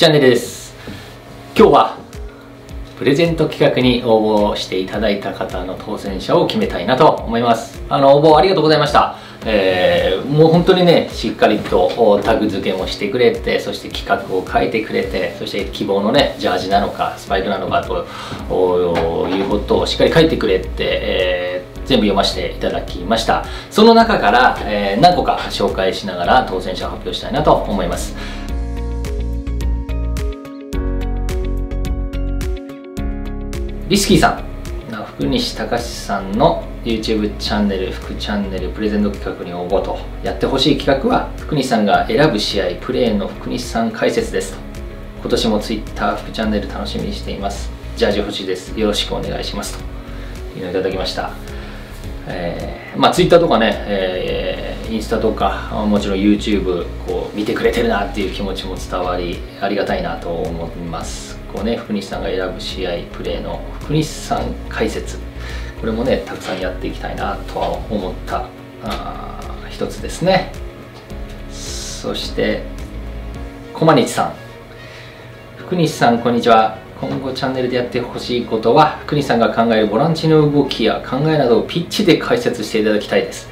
チャンネルです。今日はプレゼント企画に応募していただいた方の当選者を決めたいなと思います。あの応募ありがとうございました。えー、もう本当にねしっかりとタグ付けもしてくれてそして企画を変えてくれてそして希望のねジャージなのかスパイクなのかということをしっかり書いてくれて、えー、全部読ませていただきました。その中から、えー、何個か紹介しながら当選者を発表したいなと思います。リスキーさん。福西隆さんの YouTube チャンネル福チャンネルプレゼント企画に応募とやってほしい企画は福西さんが選ぶ試合プレーの福西さん解説ですと。今年も Twitter 福チャンネル楽しみにしています。ジャージ欲しいです。よろしくお願いしますと。いうのをいただきました。えー、まあ Twitter とかね、えー、インスタとかもちろん YouTube こう見てくれてるなっていう気持ちも伝わりありがたいなと思います。こうね福西さんが選ぶ試合プレーの福西さん解説これもねたくさんやっていきたいなとは思ったあ一つですね。そして駒西さん。福西さんこんにちは。今後チャンネルでやってほしいことは福西さんが考えるボランチの動きや考えなどをピッチで解説していただきたいです。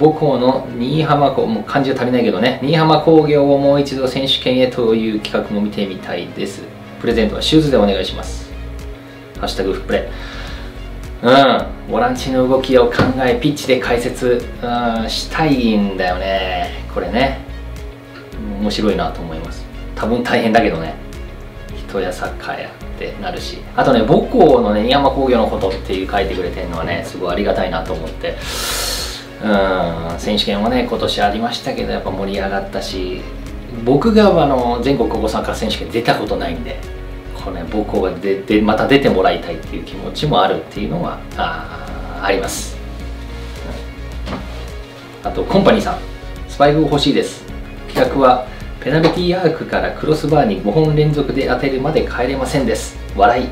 母校の新居浜高もう漢字が足りないけどね。新居浜工業をもう一度選手権へという企画も見てみたいです。プレゼントはシューズでお願いします。ハッシュタグフプレ。うん。ボランチの動きを考えピッチで解説、うん、したいんだよね。これね。面白いなと思います。多分大変だけどね。人やサッカーやってなるしあとね母校のね新山工業のことっていう書いてくれてるのはねすごいありがたいなと思って。うん選手権はね今年ありましたけどやっぱ盛り上がったし僕があの全国高校サッカー選手権出たことないんでこれ、ね、母校が出てまた出てもらいたいっていう気持ちもあるっていうのはああります、あとコンパニーさんスパイク欲しいです。企画はペナルティーアークからクロスバーに5本連続で当てるまで帰れませんです。笑い、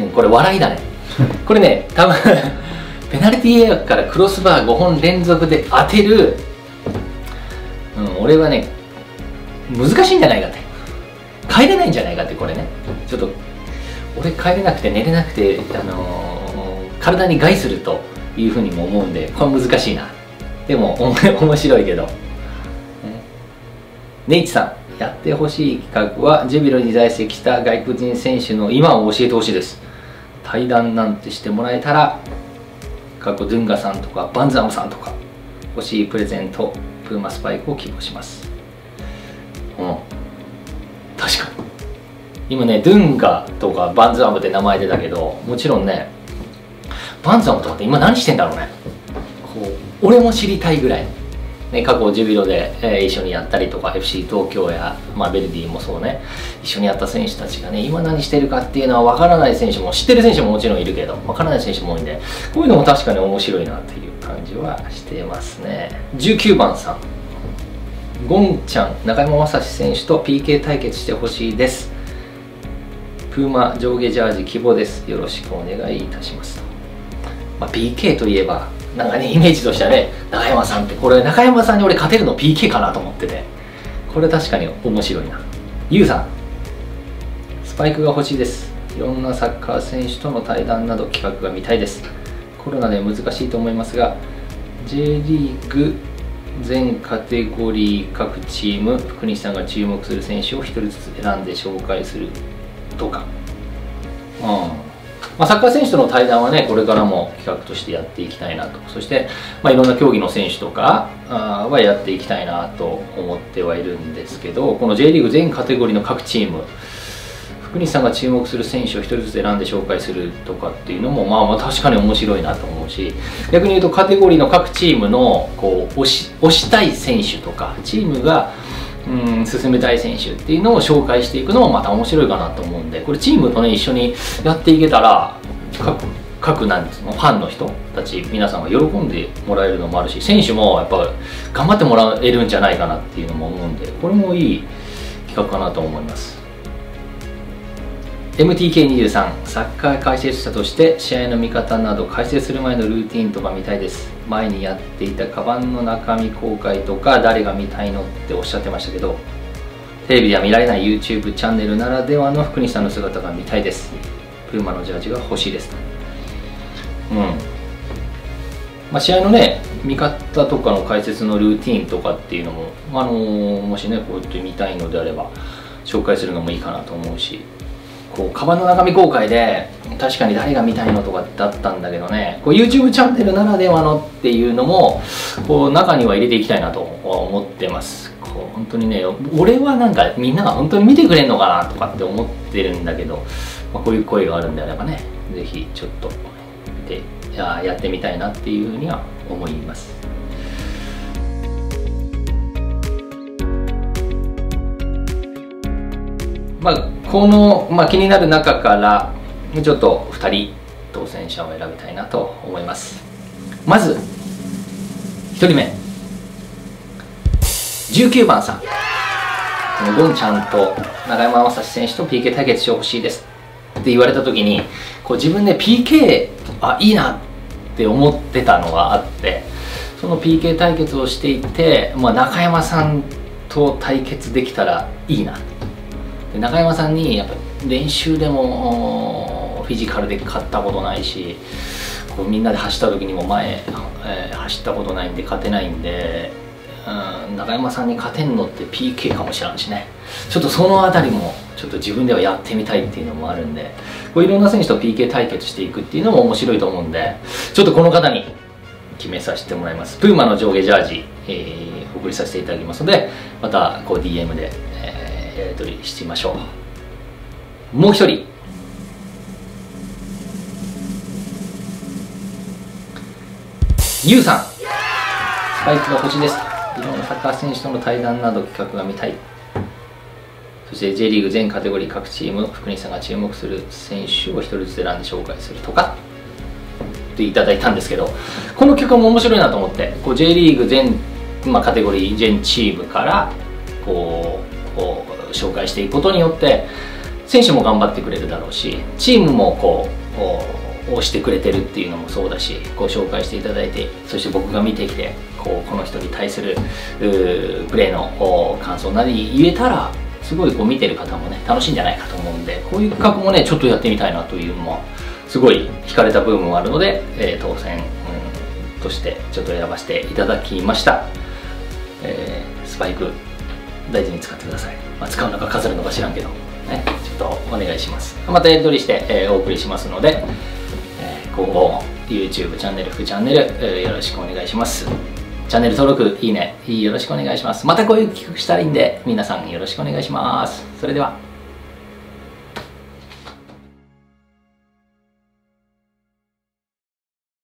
うん、これ笑いだね。これね多分ペナルティーアークからクロスバー5本連続で当てるうん、俺はね難しいんじゃないかって。帰れないんじゃないかってこれね。ちょっと俺帰れなくて寝れなくて、あのー、体に害するというふうにも思うんでこれ難しいな。でも面白いけど、ね、ネイチさんやってほしい企画はジュビロに在籍した外国人選手の今を教えてほしいです。対談なんてしてもらえたら過去ドゥンガさんとかバンザムさんとか欲しいプレゼントプーマスパイクを希望します。うん。確かに。今ねドゥンガとかバンズアムって名前出たけどもちろんねバンズアムとかって今何してんだろうね。こう俺も知りたいぐらいね、過去ジュビロで、えー、一緒にやったりとか FC 東京や、まあ、ベルディもそうね一緒にやった選手たちがね今何してるかっていうのは分からない選手も知ってる選手ももちろんいるけど分からない選手も多いんでこういうのも確かに面白いなっていう感じはしてますね。19番さん。ゴンちゃん中山雅史選手と PK 対決してほしいです。プーマ上下ジャージ希望です。よろしくお願いいたします。まあ、PK といえばなんかねイメージとしてはね中山さんってこれ中山さんに俺勝てるの PK かなと思ってて。これ確かに面白いな。ユウさん。スパイクが欲しいです。いろんなサッカー選手との対談など企画が見たいです。コロナで難しいと思いますが J リーグ全カテゴリー各チーム福西さんが注目する選手を1人ずつ選んで紹介するとか、まあ、サッカー選手との対談はねこれからも企画としてやっていきたいなと。そして、まあ、いろんな競技の選手とかはやっていきたいなと思ってはいるんですけどこの J リーグ全カテゴリーの各チーム福西さんが注目する選手を1人ずつ選んで紹介するとかっていうのもまあまあ確かに面白いなと思うし逆に言うとカテゴリーの各チームのこう推し推したい選手とかチームがうん進めたい選手っていうのを紹介していくのもまた面白いかなと思うんでこれチームとね一緒にやっていけたら各各なんですファンの人たち皆さんが喜んでもらえるのもあるし選手もやっぱ頑張ってもらえるんじゃないかなっていうのも思うんでこれもいい企画かなと思います。MTK23 サッカー解説者として試合の見方など解説する前のルーティンとか見たいです。前にやっていたカバンの中身公開とか誰が見たいのっておっしゃってましたけどテレビでは見られない YouTube チャンネルならではの福西さんの姿が見たいです。プーマのジャージが欲しいですうん。まあ、試合のね見方とかの解説のルーティンとかっていうのも、あのー、もしねこうやって見たいのであれば紹介するのもいいかなと思うし。こうカバンの中身公開で確かに誰が見たいのとかだったんだけどね。こう YouTube チャンネルならではのっていうのもこう中には入れていきたいなと思ってます。こう本当にね俺はなんかみんなが本当に見てくれんのかなとかって思ってるんだけど、まあ、こういう声があるんであればね是非ちょっとでややってみたいなっていうふうには思います。まあ、この、まあ、気になる中からちょっと2人当選者を選びたいなと思います。まず1人目。19番さん。このゴンちゃんと永山雅史選手と PK 対決してほしいです。って言われた時にこう自分で PK あいいなって思ってたのがあってその PK 対決をしていて、まあ、中山さんと対決できたらいいな。で中山さんにやっぱ練習でもフィジカルで勝ったことないしこうみんなで走った時にも前、えー、走ったことないんで勝てないんで、うん、中山さんに勝てんのって PK かもしれんしね。ちょっとその辺りもちょっと自分ではやってみたいっていうのもあるんでこういろんな選手と PK 対決していくっていうのも面白いと思うんでちょっとこの方に決めさせてもらいます。プーマの上下ジャージ、えー、送りさせていただきますのでまたこう DM で、えー、やり取りしてみましょう。もう一人。ユウさん。スパイクが欲しいです。いろんなサッカー選手との対談など企画が見たい。そして J リーグ全カテゴリー各チーム福西さんが注目する選手を一人ずつ選んで紹介するとか。っていただいたんですけどこの曲も面白いなと思ってこう J リーグ全、まあ、カテゴリー全チームからこう紹介していくことによって選手も頑張ってくれるだろうしチームもこう押してくれてるっていうのもそうだしこう紹介していただいてそして僕が見てきてこうこの人に対するプレーの感想なり言えたらすごいこう見てる方もね楽しいんじゃないかと思うんでこういう企画もねちょっとやってみたいなというのもすごい惹かれた部分もあるので、えー、当選、うん、としてちょっと選ばせていただきました、えー、スパイク大事に使ってください、まあ、使うのか飾るのか知らんけどねちょっとお願いしますまたやり取りして、えー、お送りしますので、えー、今後も YouTube チャンネル副チャンネル、えー、よろしくお願いしますチャンネル登録、いいね、よろしくお願いします。またこういう企画したらいいんで、皆さんよろしくお願いします。それでは。